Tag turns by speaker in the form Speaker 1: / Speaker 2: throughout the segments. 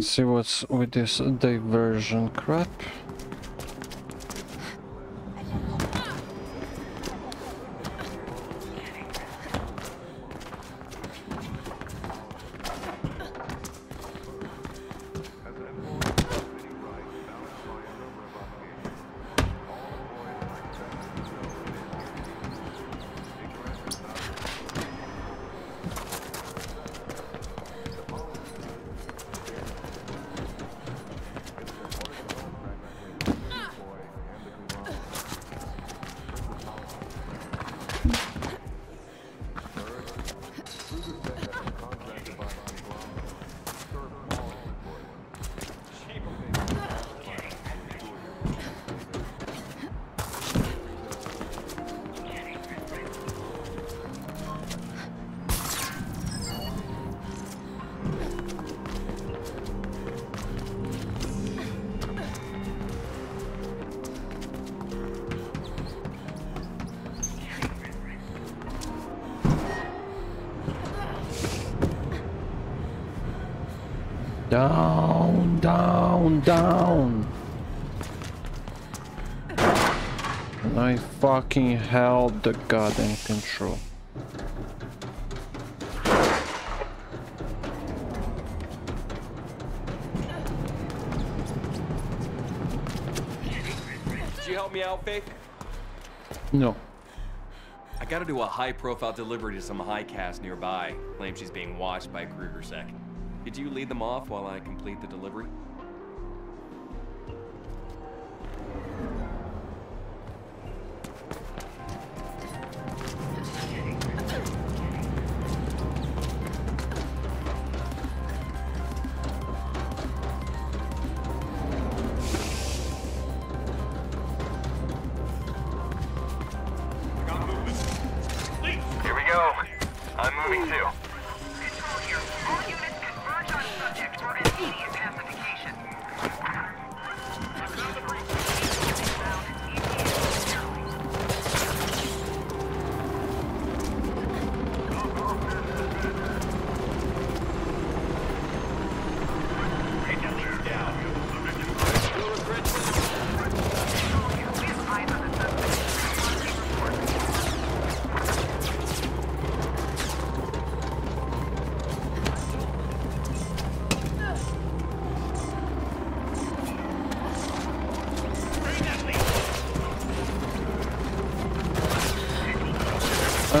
Speaker 1: Let's see what's with this diversion crap. Down, down, down. I fucking held the goddamn control.
Speaker 2: Did you help me out, Faith?
Speaker 1: No.
Speaker 2: I gotta do a high-profile delivery to some high caste nearby. Claims she's being watched by KrugerSec. Could you lead them off while I complete the delivery?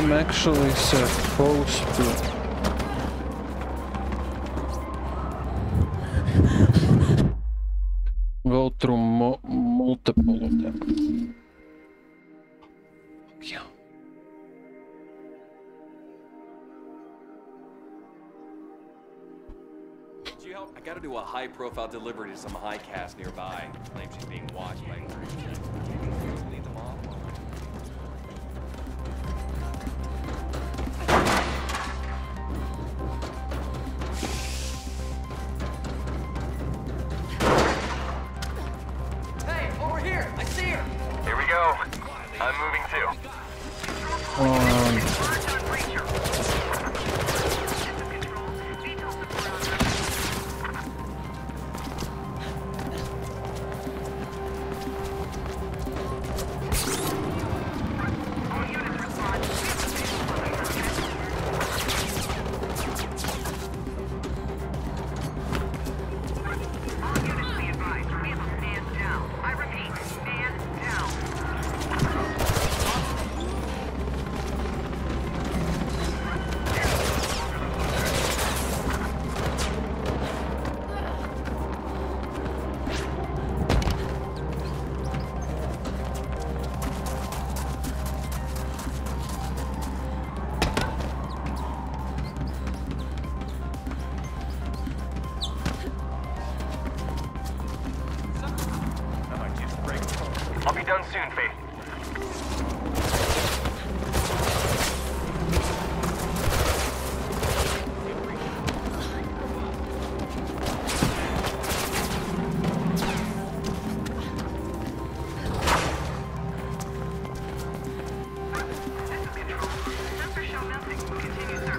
Speaker 3: I'm
Speaker 1: actually supposed to. Go through mo multiple of them. Yeah.
Speaker 2: Could you help? I gotta do a high-profile delivery to some high caste nearby. Claims she's being watched by
Speaker 3: go. I'm moving too.
Speaker 1: Um,
Speaker 4: Continue.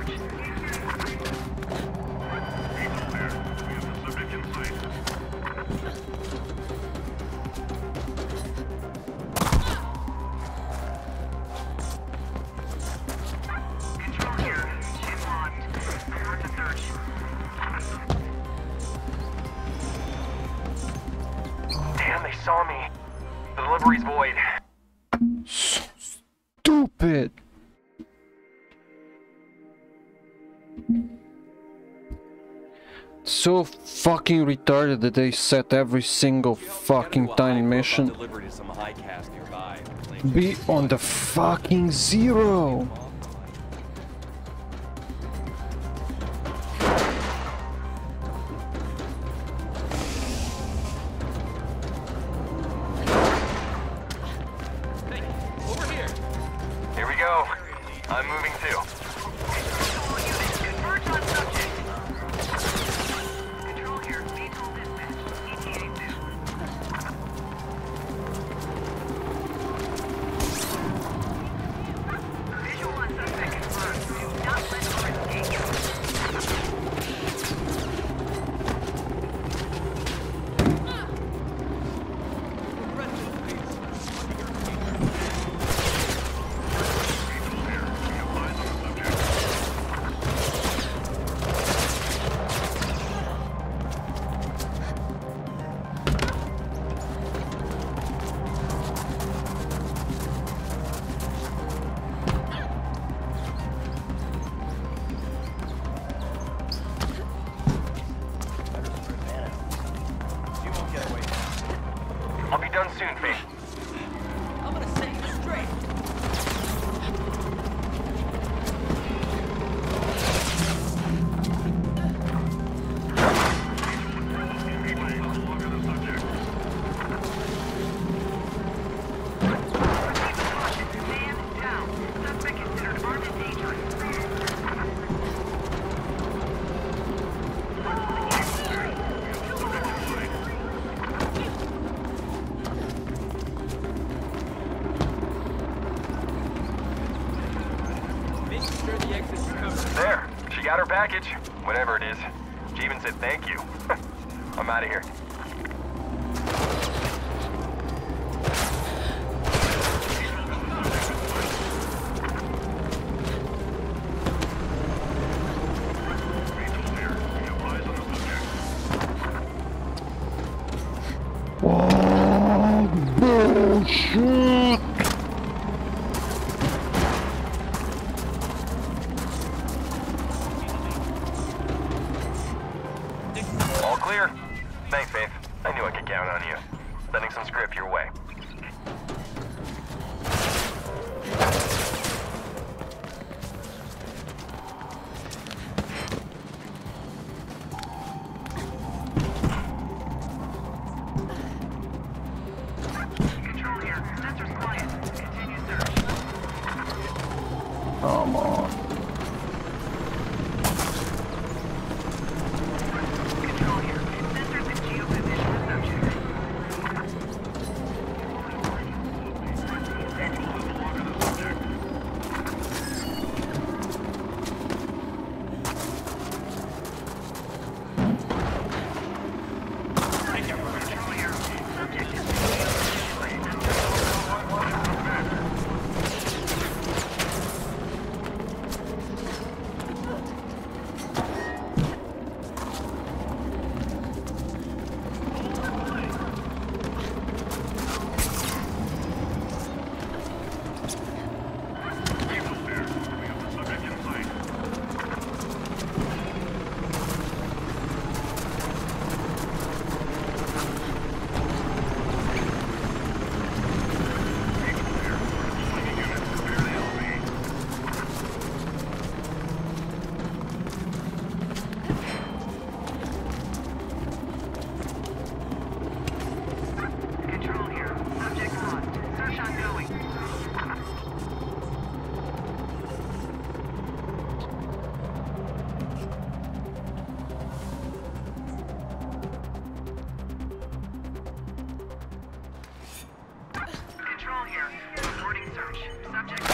Speaker 4: saw me. The
Speaker 2: delivery's void.
Speaker 1: So stupid! So fucking retarded that they set every single fucking time mission. Be on the fucking zero!
Speaker 2: Imperial.
Speaker 4: All units, converge on subject.
Speaker 2: package, whatever it is. Jeevan said thank you. I'm out of here. clear.
Speaker 1: Object.